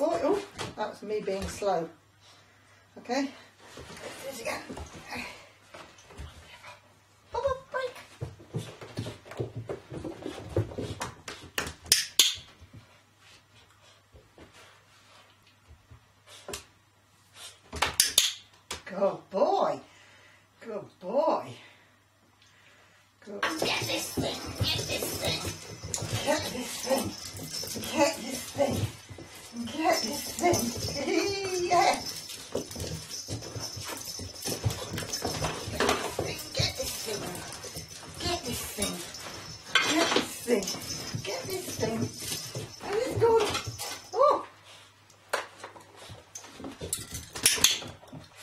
Good boy. Oh, that's me being slow. Okay. This again. Good boy. Good boy. Good. Thing. Get this thing. Get this thing. Get this thing. Get this thing. yes. Get this thing. Get this thing. Get this thing. Get this thing. And it's gone. Oh.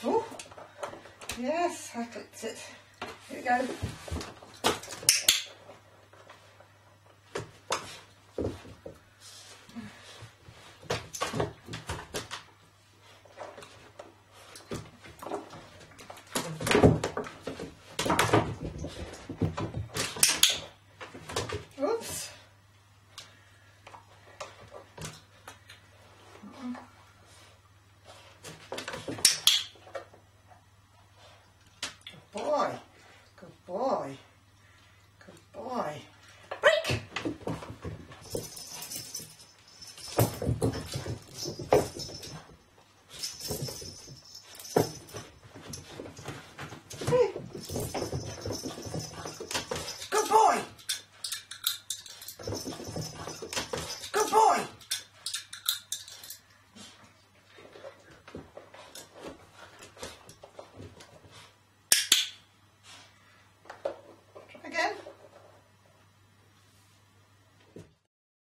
Oh. Yes, I clicked it. Here we go. Oops. Good boy. Good boy.